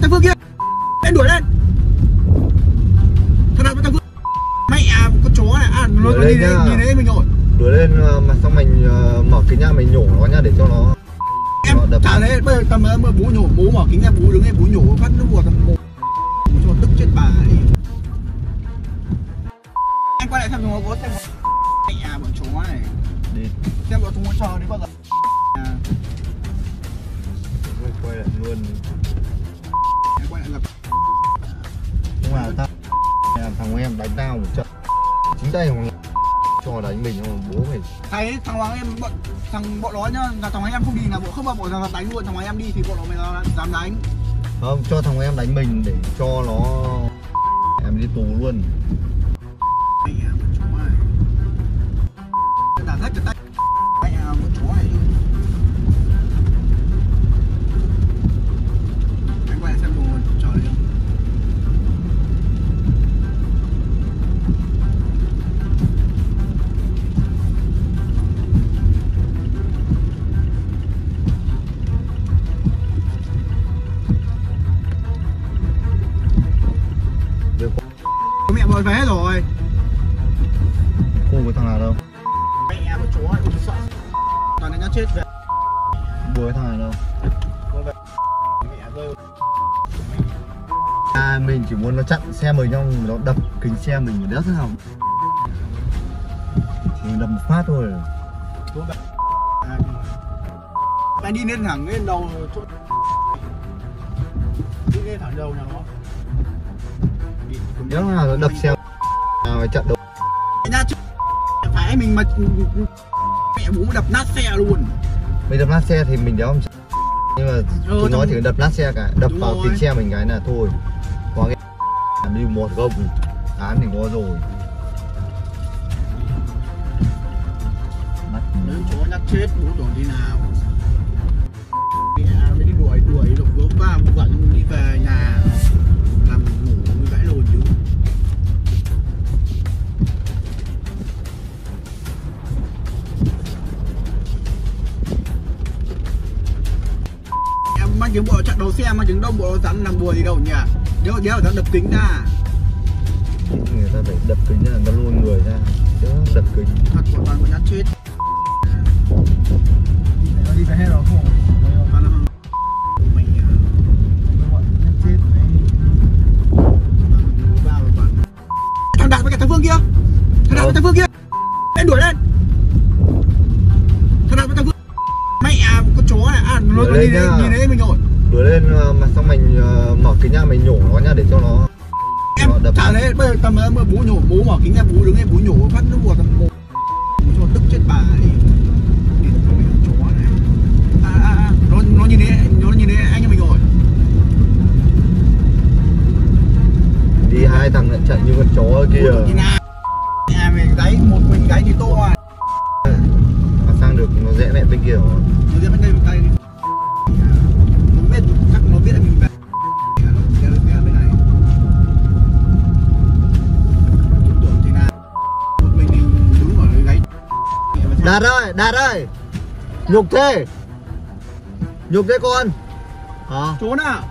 với thằng Phương kia. Lên đuổi lên. Thằng nào với thằng Phương? Mẹ à, con chó này. À nó, lên nhá. thấy, nhìn thấy mình rồi. Đuổi lên ờ, mà xong mình ờ, mở kính ra mình nhổ nó nhá để cho nó Em Nó đập. chả thế Bây giờ tầm bố nhổ Bố mở kính ra bố đứng đây bố nhổ Phát nó vào tầm một Bố cho tức chết bà ấy. Anh quay lại chúng nó có xem Mẹ à, bọn chó này. Đi. Xem bọn chúng nó chờ đến bao giờ. Quay lại luôn thằng em đánh tao một trận. Chính tay thằng cho đánh mình mà bố mày Thấy thằng Hoàng em bọn thằng bọn nó nhá là thằng em không đi là bọn không bao bọn thằng đánh luôn thằng Hoàng em đi thì bọn nó mới là dám đánh. Không cho thằng em đánh mình để cho nó em đi tù luôn mời về hết rồi. Khu với thằng nào đâu? Mẹ một chó này tôi sợ. Toàn là nhát chết về. Bố với thằng nào đâu? Về. mẹ rơi à mình chỉ muốn nó chặn xe mình xong nó đập kính xe mình đéo thế nào mình đập một phát thôi. Về. À, Anh đi lên thẳng lên đầu chỗ Đi lên thẳng đầu nhà nó Đéo nào nó đập xe nào chặn đầu. Chứ. Phải mình mà Mẹ bố đập nát xe luôn. Mình đập nát xe thì mình đéo không nhưng mà Ừ, chúng nó thằng- chỉ đập nát xe cả. Đập Đúng vào kính xe mình cái là thôi. Có cái làm đi một gông án thì có rồi mang tiếng bộ chặn đầu xe mang tiếng đông bộ rắn làm bùa gì đâu nhỉ? Đéo đéo đó đập kính ra. Người ta phải đập kính ra người ta luôn người ra. Chứ đập kính. Thật của toàn bọn nhát chết lên nhìn nhá. nhìn mình đuổi lên ờ, mà xong mình ờ, mở kính ra mình nhổ nó nhá để cho nó em Nó đập chả thế bây giờ tầm mà bố nhổ bố mở kính ra bố đứng đây bố nhổ phát nó một. Bố cho tức chết bà ấy. À à à nó nó nhìn thấy nó nhìn thấy anh em mình rồi. Đi hai thằng lại chạy như con chó kia. Nhà mình gáy một mình gáy thì to à. Mà sang được nó rẽ mẹ bên kia rồi. Nó bên đây một tay đạt ơi đạt ơi nhục thế. Nhục thế con. Hả? Trốn à?